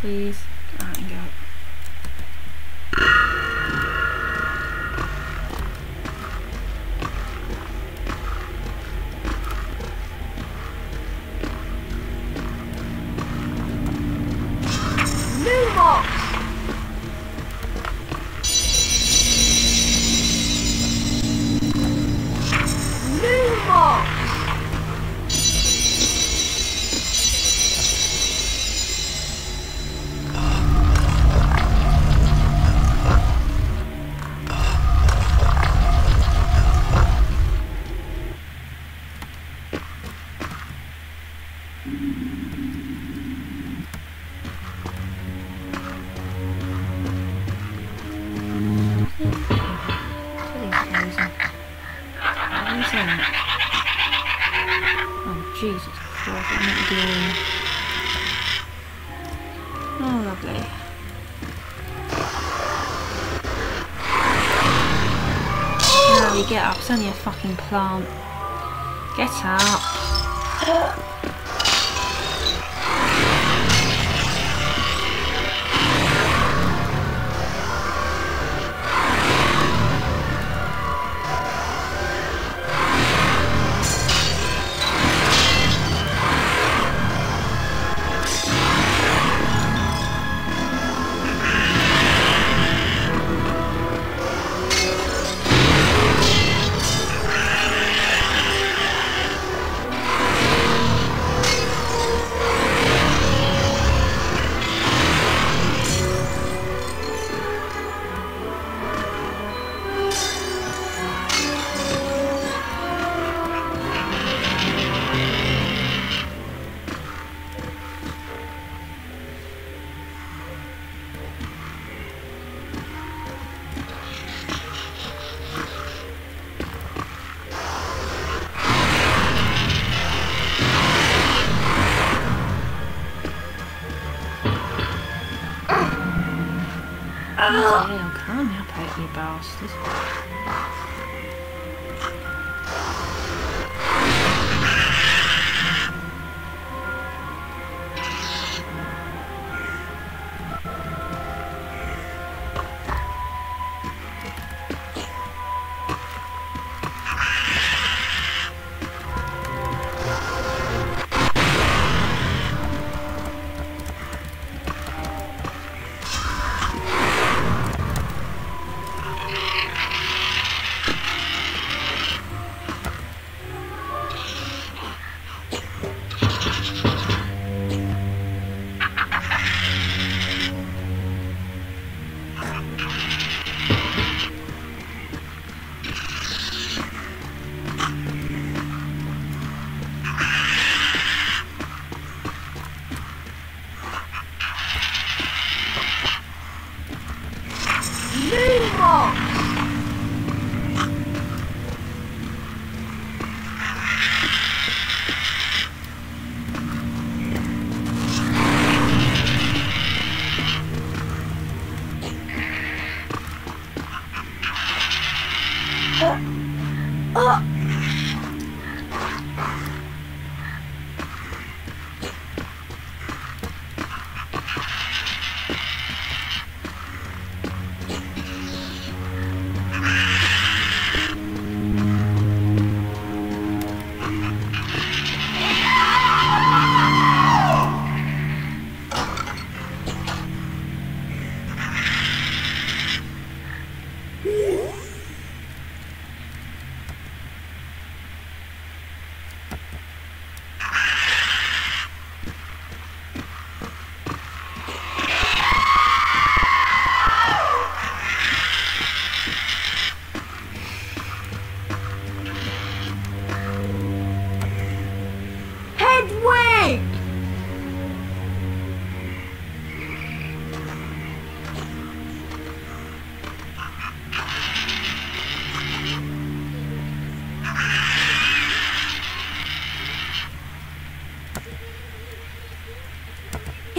Please. Jesus Christ, what am I doing? Oh, lovely. Harry, get up. It's only a fucking plant. Get up. Bastard.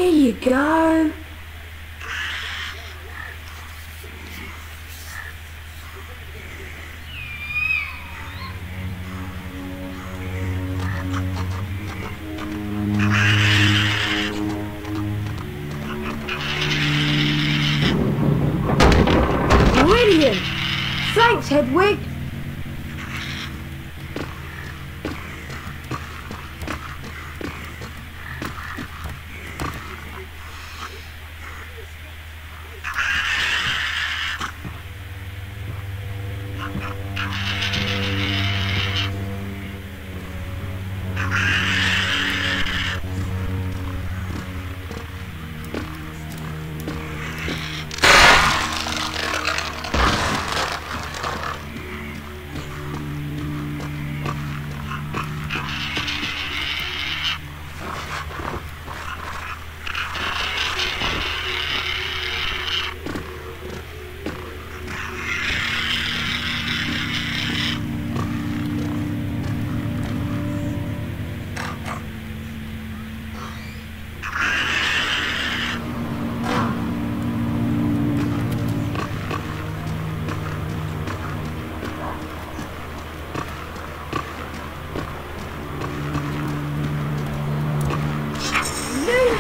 There you go. Brilliant! Thanks, Hedwig!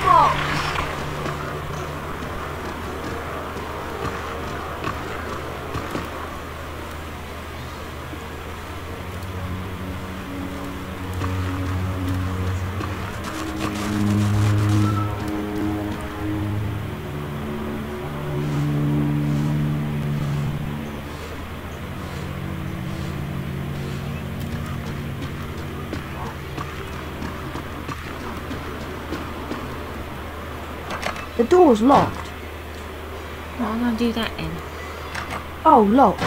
后 The door's locked. What am I going to do that in? Oh, locked.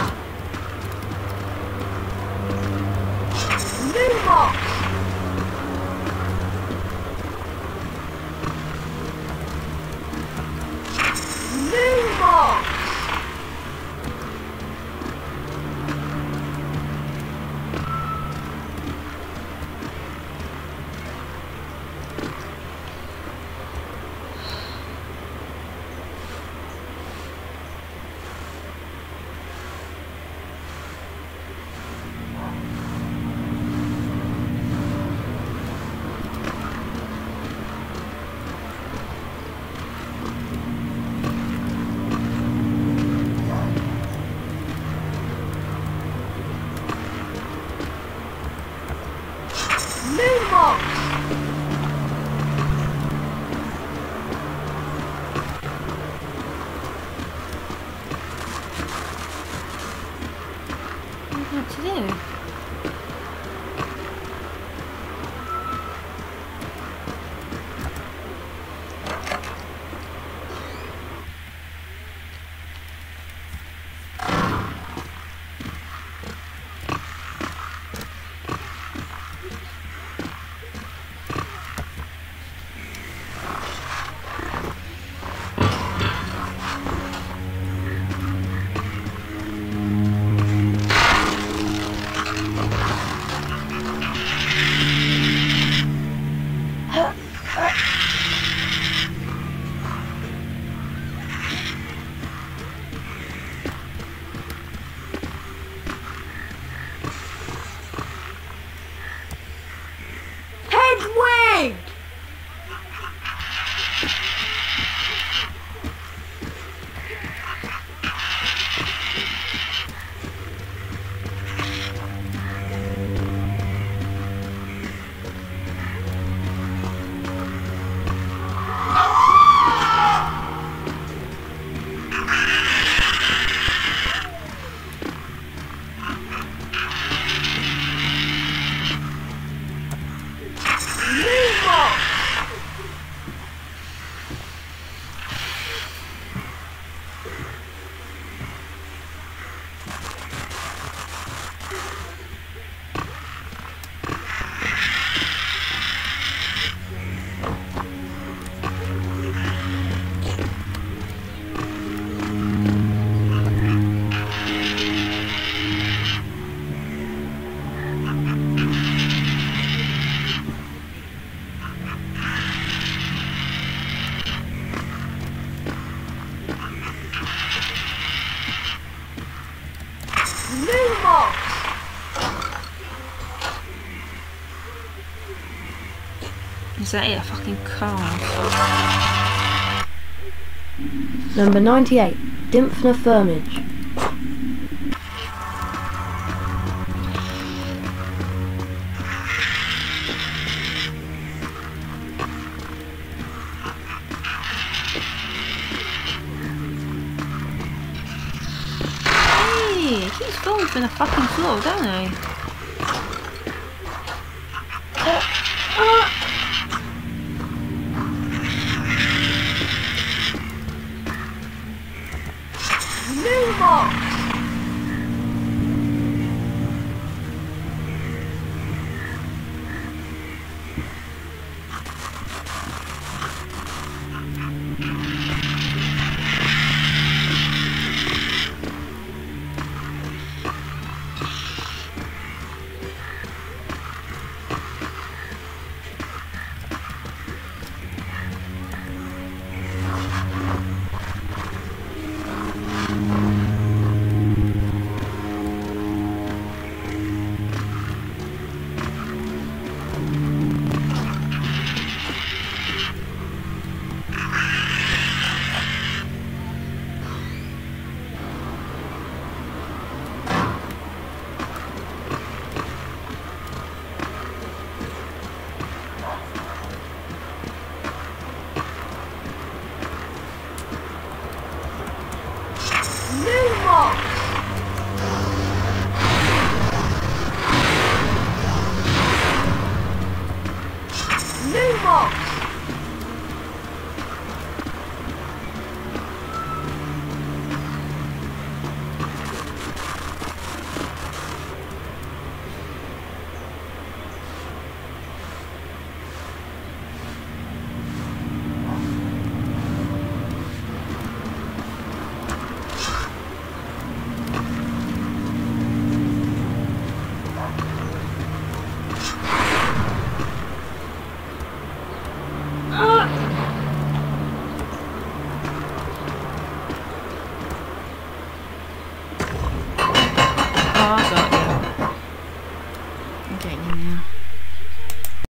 Do? say I fucking can't. Number 98, Dymphna Furmage. Hey, he's keeps falling the fucking floor, don't he? 候。